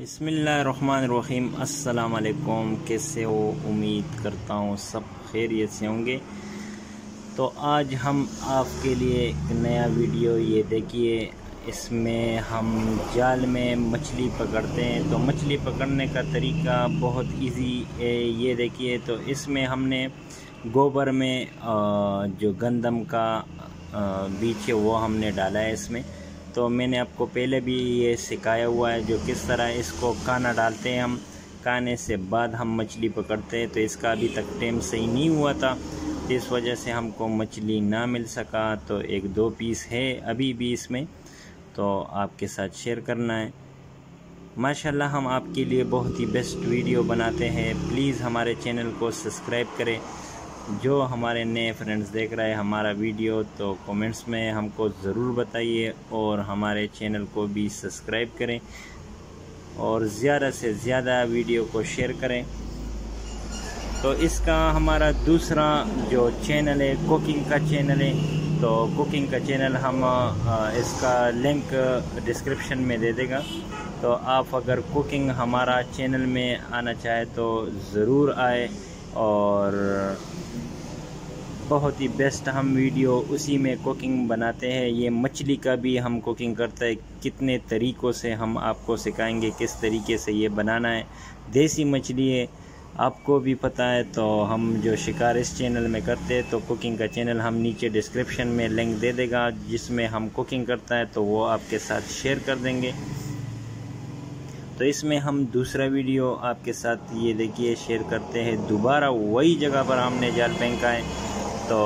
बसमीम अस्सलाम कैसे हो? उम्मीद करता हूँ सब खैरियत से होंगे। तो आज हम आपके लिए एक नया वीडियो ये देखिए। इसमें हम जाल में मछली पकड़ते हैं। तो मछली पकड़ने का तरीका बहुत इजी है। ये देखिए तो इसमें हमने गोबर में जो गंदम का बीज है, वो हमने डाला है इसमें। तो मैंने आपको पहले भी ये सिखाया हुआ है जो किस तरह इसको काना डालते हैं हम। काने से बाद हम मछली पकड़ते हैं तो इसका अभी तक टाइम सही नहीं हुआ था। इस वजह से हमको मछली ना मिल सका तो एक दो पीस है अभी भी इसमें तो आपके साथ शेयर करना है। माशाल्लाह, हम आपके लिए बहुत ही बेस्ट वीडियो बनाते हैं। प्लीज़ हमारे चैनल को सब्सक्राइब करें। जो हमारे नए फ्रेंड्स देख रहे हैं हमारा वीडियो तो कमेंट्स में हमको ज़रूर बताइए और हमारे चैनल को भी सब्सक्राइब करें और ज़्यादा से ज़्यादा वीडियो को शेयर करें। तो इसका हमारा दूसरा जो चैनल है कुकिंग का चैनल है तो कुकिंग का चैनल हम इसका लिंक डिस्क्रिप्शन में दे देगा। तो आप अगर कुकिंग हमारा चैनल में आना चाहे तो ज़रूर आए। और बहुत ही बेस्ट हम वीडियो उसी में कुकिंग बनाते हैं। ये मछली का भी हम कुकिंग करते हैं। कितने तरीक़ों से हम आपको सिखाएँगे, किस तरीके से ये बनाना है। देसी मछली है, आपको भी पता है तो हम जो शिकार इस चैनल में करते हैं तो कुकिंग का चैनल हम नीचे डिस्क्रिप्शन में लिंक दे देगा, जिसमें हम कुकिंग करता है तो वो आपके साथ शेयर कर देंगे। तो इसमें हम दूसरा वीडियो आपके साथ ये देखिए शेयर करते हैं। दोबारा वही जगह पर हमने जाल फेंका है। तो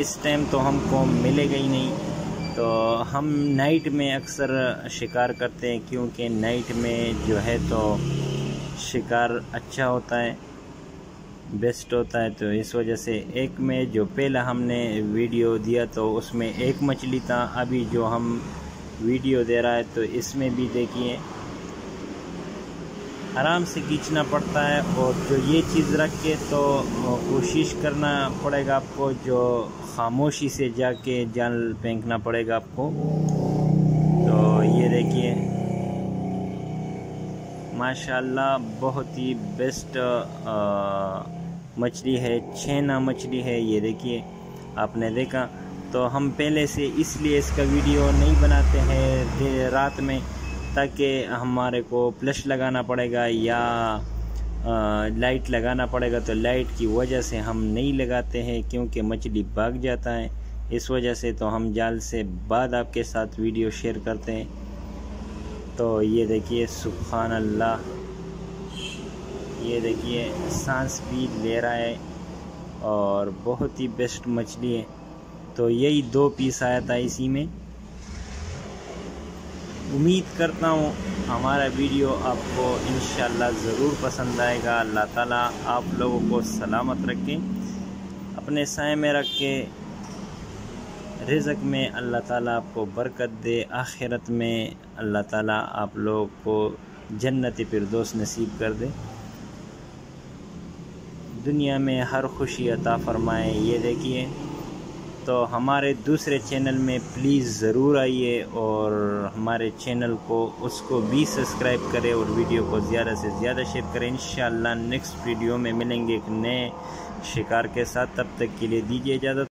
इस टाइम तो हमको मिलेगा ही नहीं। तो हम नाइट में अक्सर शिकार करते हैं, क्योंकि नाइट में जो है तो शिकार अच्छा होता है बेस्ट होता है। तो इस वजह से एक में जो पहला हमने वीडियो दिया तो उसमें एक मछली था। अभी जो हम वीडियो दे रहा है तो इसमें भी देखिए आराम से खींचना पड़ता है और जो ये चीज़ रख के तो कोशिश करना पड़ेगा आपको, जो खामोशी से जाके जाल फेंकना पड़ेगा आपको। तो ये देखिए, माशाल्लाह बहुत ही बेस्ट मछली है, छेना मछली है ये देखिए, आपने देखा। तो हम पहले से इसलिए इसका वीडियो नहीं बनाते हैं रात में ताकि हमारे को प्लश लगाना पड़ेगा या लाइट लगाना पड़ेगा तो लाइट की वजह से हम नहीं लगाते हैं क्योंकि मछली भाग जाता है। इस वजह से तो हम जाल से बाद आपके साथ वीडियो शेयर करते हैं। तो ये देखिए सुबहान अल्लाह ये देखिए सांस भी ले रहा है और बहुत ही बेस्ट मछली है। तो यही दो पीस आया था इसी में। उम्मीद करता हूँ हमारा वीडियो आपको इन ज़रूर पसंद आएगा। अल्लाह ताला आप लोगों को सलामत रखें, अपने साय में रख। के रिज़क में अल्लाह ताला आपको बरकत दे। आखिरत में अल्लाह ताला आप लोगों को जन्नत फिरदोस नसीब कर दे। दुनिया में हर खुशी अता फरमाए, ये देखिए। तो हमारे दूसरे चैनल में प्लीज़ ज़रूर आइए और हमारे चैनल को, उसको भी सब्सक्राइब करें और वीडियो को ज़्यादा से ज़्यादा शेयर करें। इन नेक्स्ट वीडियो में मिलेंगे एक नए शिकार के साथ। तब तक के लिए दीजिए इजाज़त।